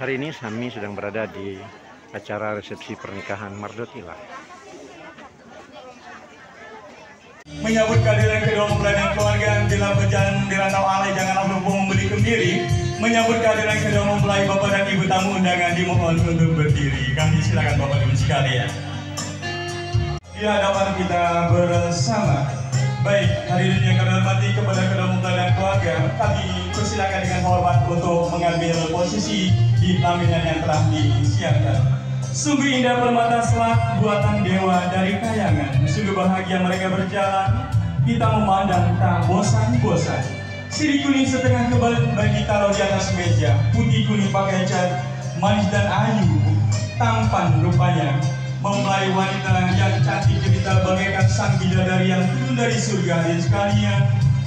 Hari ini kami sedang berada di acara resepsi pernikahan Mardotila. menyambut kehadiran kedua mempelai dan keluarga bila berjalan di rantau alai janganlah lupa membeli kemiri menyambut kehadiran kedua mempelai bapak dan ibu tamu undangan dimohon untuk berdiri. Kami silakan bapak dan ibu sekalian. Di hadapan kita bersama baik hadirin yang kami hormati kepada kedua mempelai dan keluarga kami persilakan dengan hormat untuk mengambil posisi di pelaminan yang telah disiapkan. Sungguh indah permata selak buatan dewa dari kayangan. Sungguh bahagia mereka berjalan. Kita memandang tak bosan-bosan. Siri kuning setengah kebal bagi taruh di atas meja. Putih kuning pakai cat Manis dan ayu Tampan rupanya Mempelai wanita yang cantik cerita bagaikan sang bidadari yang turun dari surga dan sekalian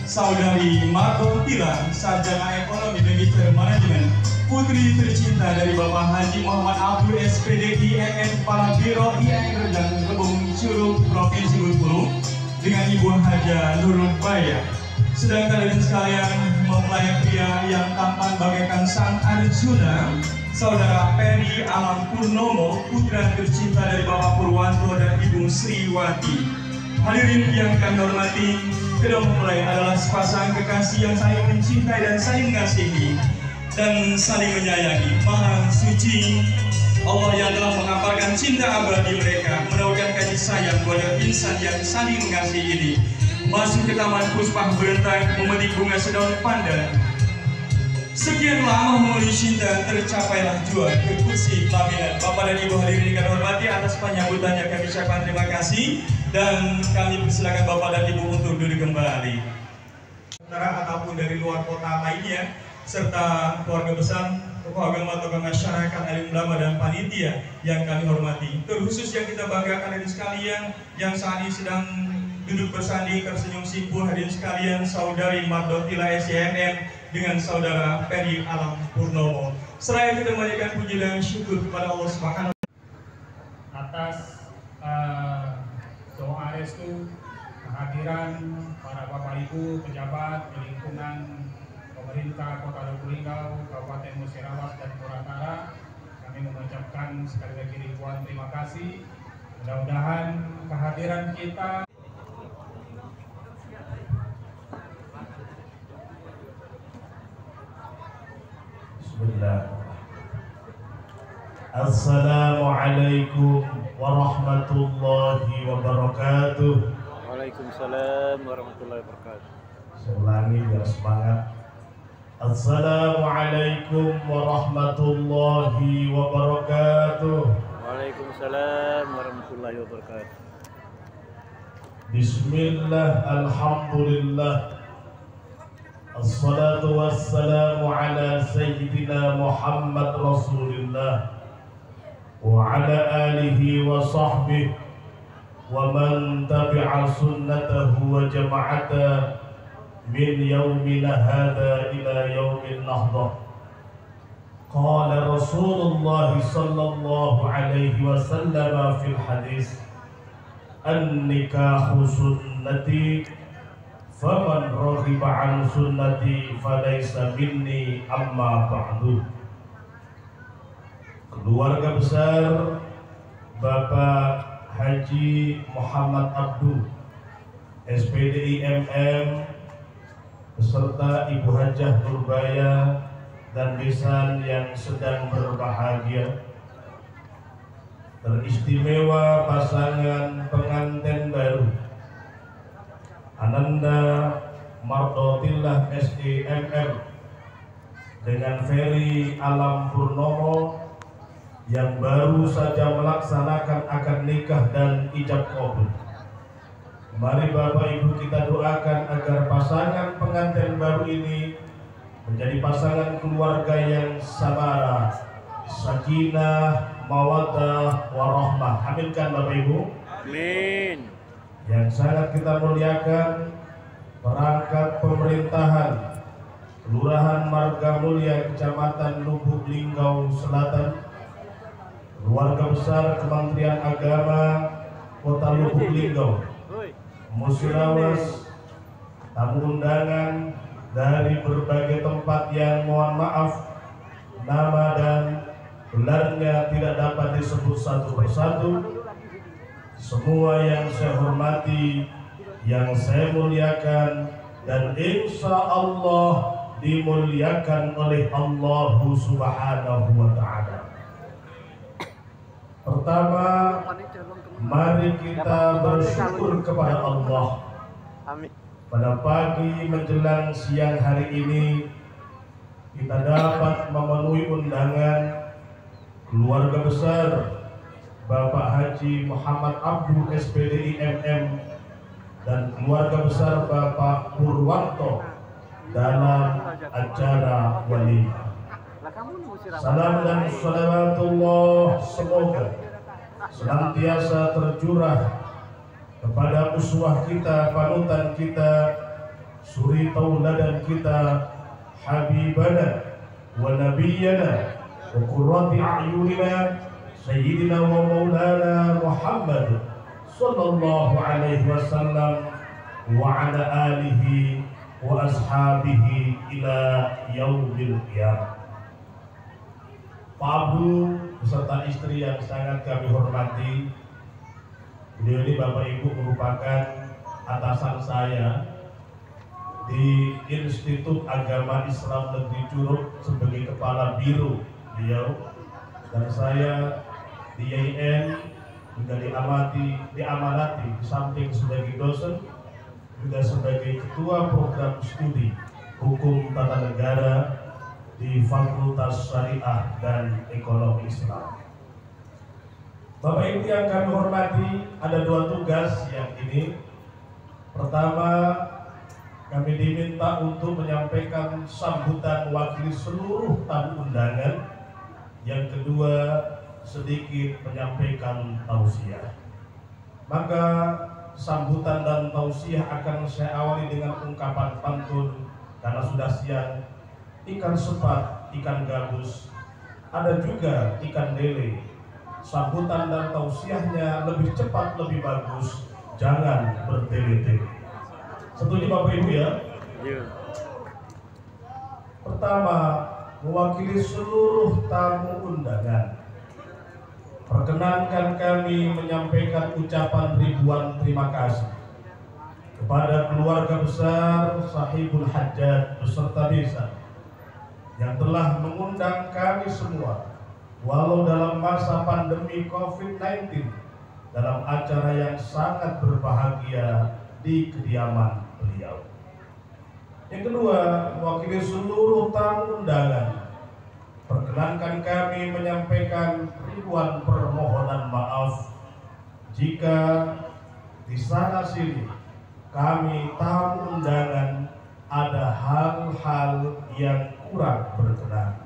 Saudari Marco Tila, Sarjana Ekonomi dan Manajemen Manajemen Putri tercinta dari Bapak Haji Muhammad Abdul SPDI MN Kepala Biro IAIN Rendang Rebung Curug Provinsi Bengkulu dengan Ibu Haja Nurul Baya. Sedangkan dan sekalian mempelai pria yang tampan bagaikan sang Arjuna, Saudara Peri Alam Purnomo, putra tercinta dari Bapak Purwanto dan Ibu Sriwati. Hadirin yang kami hormati, kedua mempelai adalah sepasang kekasih yang saling mencintai dan saling mengasihi dan saling menyayangi. Maha suci Allah yang telah mengaparkan cinta abadi mereka, menawarkan kasih sayang kepada insan yang saling mengasihi ini. Masuk ke taman puspa berentang, memetik bunga sedaun pandan. Sekian lama memenuhi cinta, tercapailah jua ke kursi pelaminan. Bapak dan Ibu hadirin yang hormati atas penyambutannya kami ucapkan terima kasih dan kami persilakan Bapak dan Ibu untuk duduk kembali. Saudara ataupun dari luar kota lainnya, serta keluarga besar, tokoh agama, tokoh masyarakat, alim ulama dan panitia yang kami hormati. Terkhusus yang kita banggakan dari sekalian yang saat ini sedang duduk bersanding tersenyum simpul hadirin sekalian saudari Mardotila SYMM dengan saudara Peri Alam Purnomo. Seraya kita menaikkan puji dan syukur kepada Allah Subhanahu atas uh, doa restu kehadiran para bapak ibu pejabat di lingkungan pemerintah Kota Lubuk Linggau, Kabupaten Musirawas dan Muratara. Kami mengucapkan sekali lagi ribuan terima kasih. Mudah-mudahan kehadiran kita Bismillah. Assalamualaikum warahmatullahi wabarakatuh. Waalaikumsalam warahmatullahi wabarakatuh. Saya ulangi biar semangat. Assalamualaikum warahmatullahi wabarakatuh. Waalaikumsalam warahmatullahi wabarakatuh. Bismillah, Alhamdulillah. Assalatu wassalamu ala Sayyidina Muhammad Rasulillah Wa ala alihi wa sahbihi Wa man tabi'a sunnatahu wa من يومنا هذا إلى يوم النهضة. قال رسول الله صلى الله عليه وسلم في الحديث النكاح سنتي فمن رغب عن سنتي فليس مني أما بعد. keluarga besar Bapak Haji Muhammad Abdul SPDI MM beserta Ibu Hajah Nurbaya dan Desan yang sedang berbahagia teristimewa pasangan pengantin baru Ananda Mardotillah SEMR dengan Ferry Alam Purnomo yang baru saja melaksanakan akad nikah dan ijab kabul. Mari Bapak Ibu kita doakan agar pasangan pengantin baru ini menjadi pasangan keluarga yang sabara, sakinah, mawaddah, warahmah. Aminkan Bapak Ibu. Amin yang sangat kita muliakan perangkat pemerintahan Kelurahan Marga Mulia Kecamatan Lubuk Linggau Selatan keluarga besar Kementerian Agama Kota Lubuk Linggau Musirawas tamu undangan dari berbagai tempat yang mohon maaf nama dan gelarnya tidak dapat disebut satu persatu. Semua yang saya hormati, yang saya muliakan, dan insya Allah dimuliakan oleh Allah Subhanahu wa Ta'ala. Pertama, mari kita bersyukur kepada Allah. Pada pagi menjelang siang hari ini, kita dapat memenuhi undangan keluarga besar Bapak Haji Muhammad Abdul SPDI MM dan keluarga besar Bapak Purwanto dalam acara walimah. Salam dan salawatullah semoga senantiasa tercurah kepada uswah kita, panutan kita, suri tauladan kita, habibana wa nabiyyana wa qurrati a'yunina sayyidina wa maulana Muhammad sallallahu alaihi wasallam wa ala alihi wa ashabihi ila yaumil qiyamah. Pak Abu beserta istri yang sangat kami hormati. Beliau ini Bapak Ibu merupakan atasan saya di Institut Agama Islam Negeri Curug sebagai kepala biro beliau. Dan saya di IAIN juga diamati diamanati di samping sebagai dosen juga sebagai ketua program studi hukum tata negara di Fakultas Syariah dan Ekonomi Islam. Bapak Ibu yang kami hormati, ada dua tugas yang ini. Pertama, kami diminta untuk menyampaikan sambutan wakil seluruh tamu undangan. Yang kedua, sedikit menyampaikan tausiah. Maka sambutan dan tausiah akan saya awali dengan ungkapan pantun karena sudah siang. Ikan sepat, ikan gabus, ada juga ikan lele, sambutan dan tausiahnya lebih cepat lebih bagus. Jangan bertele-tele. Setuju Bapak Ibu ya? Pertama mewakili seluruh tamu undangan. Perkenankan kami menyampaikan ucapan ribuan terima kasih kepada keluarga besar sahibul hajat beserta desa yang telah mengundang kami semua walau dalam masa pandemi COVID-19 dalam acara yang sangat berbahagia di kediaman beliau. Yang kedua, mewakili seluruh tamu undangan, perkenankan kami menyampaikan ribuan permohonan maaf jika di sana sini kami tamu undangan ada hal-hal yang kurang berkenan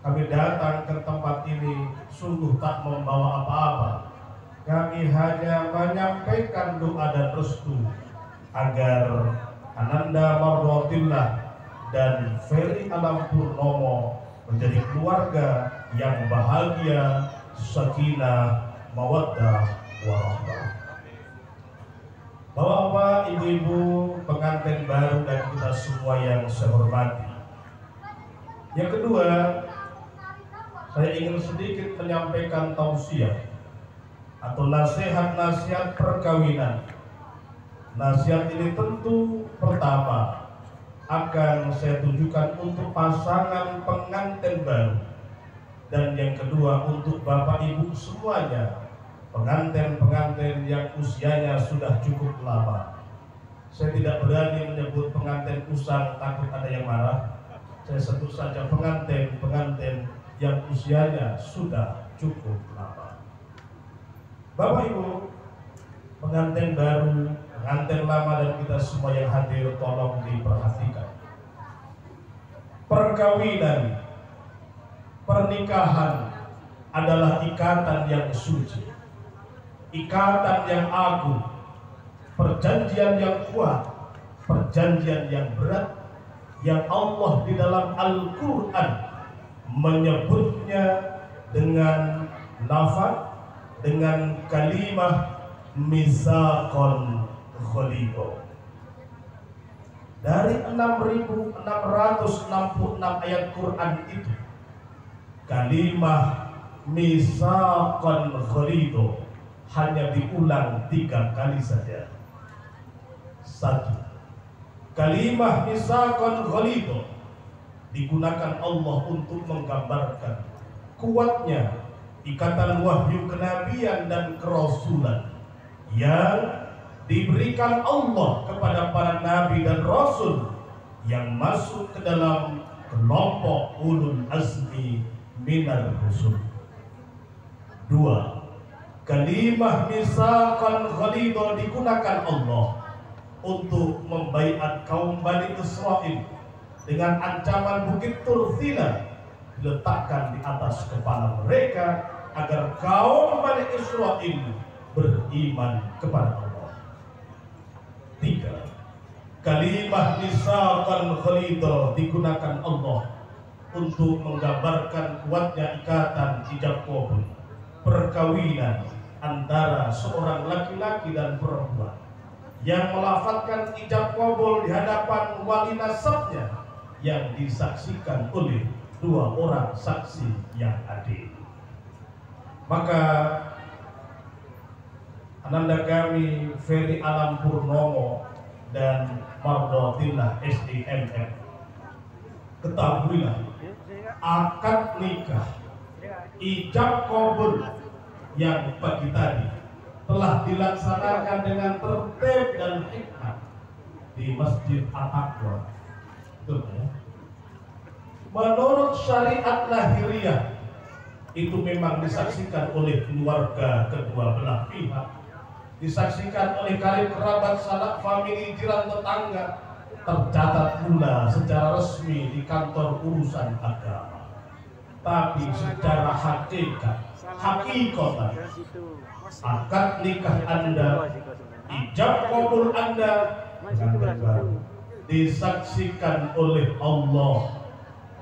kami datang ke tempat ini sungguh tak membawa apa-apa. Kami hanya menyampaikan doa dan restu agar Ananda Marwatillah dan Ferry Alam Purnomo menjadi keluarga yang bahagia, sakinah, mawaddah, warahmah. Bapak-bapak, ibu-ibu, pengantin baru dan kita semua yang saya hormati. Yang kedua, saya ingin sedikit menyampaikan tausiah atau nasihat-nasihat perkawinan. Nasihat ini tentu pertama akan saya tujukan untuk pasangan pengantin baru dan yang kedua untuk bapak ibu semuanya pengantin-pengantin yang usianya sudah cukup lama. Saya tidak berani menyebut pengantin usang takut ada yang marah. Saya sebut saja pengantin-pengantin yang usianya sudah cukup lama. Bapak Ibu, pengantin baru, pengantin lama dan kita semua yang hadir tolong diperhatikan. Perkawinan, pernikahan adalah ikatan yang suci, ikatan yang agung, perjanjian yang kuat, perjanjian yang berat yang Allah di dalam Al-Quran menyebutnya dengan lafaz dengan kalimah misakon kholido dari 6666 ayat Quran itu kalimah misaqan ghalido hanya diulang tiga kali saja. Satu, kalimah misaqan ghalido digunakan Allah untuk menggambarkan kuatnya ikatan wahyu kenabian dan kerasulan yang diberikan Allah kepada para nabi dan rasul yang masuk ke dalam kelompok ulul azmi minar rusul. Dua, kalimah misalkan ghalido digunakan Allah untuk membaiat kaum Bani Israel dengan ancaman bukit Turfina diletakkan di atas kepala mereka agar kaum Bani Israel beriman kepada Allah. Tiga, kalimah misalkan khalidah digunakan Allah untuk menggambarkan kuatnya ikatan ijab kabul perkawinan antara seorang laki-laki dan perempuan yang melafatkan ijab kabul di hadapan wali nasabnya yang disaksikan oleh dua orang saksi yang adil. Maka Ananda kami Ferry Alam Purnomo dan Mardotillah SDMM ketahuilah akad nikah ijab kabul yang pagi tadi telah dilaksanakan dengan tertib dan hikmat di Masjid At-Taqwa. Ya? Menurut syariat lahiriah itu memang disaksikan oleh keluarga kedua belah pihak, disaksikan oleh karib kerabat sanak famili jiran tetangga, tercatat pula secara resmi di kantor urusan agama tapi secara hakikat hakikatan. Akad nikah anda ijab kabul anda disaksikan oleh Allah.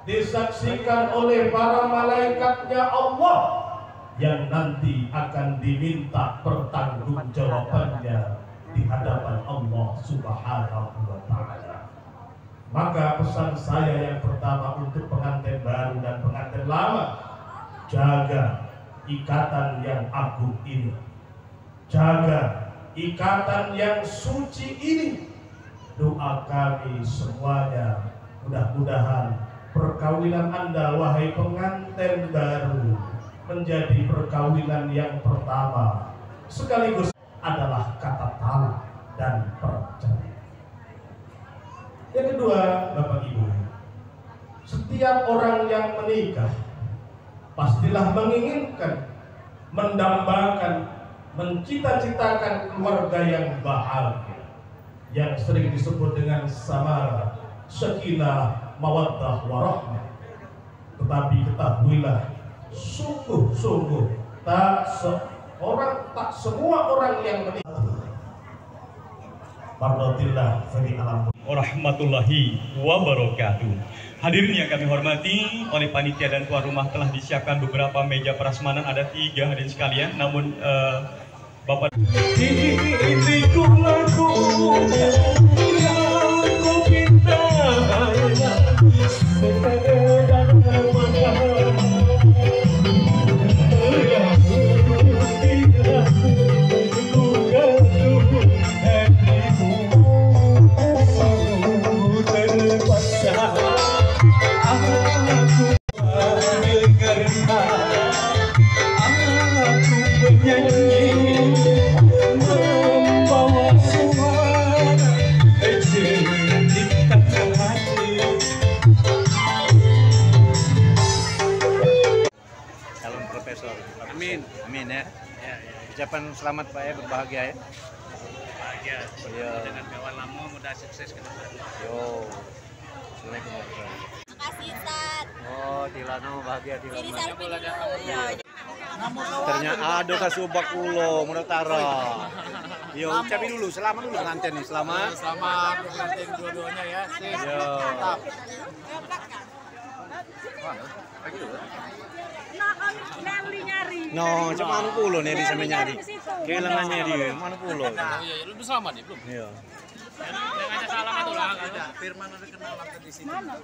Disaksikan oleh para malaikatnya Allah yang nanti akan diminta pertanggungjawabannya di hadapan Allah Subhanahu wa taala. Maka pesan saya yang pertama untuk pengantin baru dan pengantin lama, jaga ikatan yang agung ini. Jaga ikatan yang suci ini. Doa kami semuanya mudah-mudahan perkawinan Anda wahai pengantin baru menjadi perkawinan yang pertama sekaligus adalah kata talak dan perceraian. Yang kedua, Bapak Ibu, setiap orang yang menikah pastilah menginginkan, mendambakan, mencita-citakan keluarga yang bahagia, yang sering disebut dengan samara, sakinah, mawaddah, warahmah. Tetapi ketahuilah, sungguh-sungguh tak seorang, tak semua orang yang menikah. Warahmatullahi wabarakatuh. Hadirin yang kami hormati, oleh panitia dan tuan rumah telah disiapkan beberapa meja prasmanan ada tiga hadirin sekalian. Namun uh, Bapak ucapan selamat Pak ya berbahagia ya bahagia ya. dengan kawan lama mudah sukses ke depan yo Assalamualaikum warahmatullahi Makasih Ustaz. Oh, Tilano bahagia Tilano. Jadi selfie dulu. Ya. Ternyata ada kasih ubak pulo, mudah tara. Yo, ucapin dulu, selamat dulu pengantin nih, selamat. Selamat pengantin dua-duanya ya. Yo. Mantap. No, cuma anu pulo nih bisa nyari. Kehilangannya dia, mana pulo? Oh iya, lu selamat nih belum? Iya. Yang ngajak salam itu lah, Firman ada kenal di sini. Mana?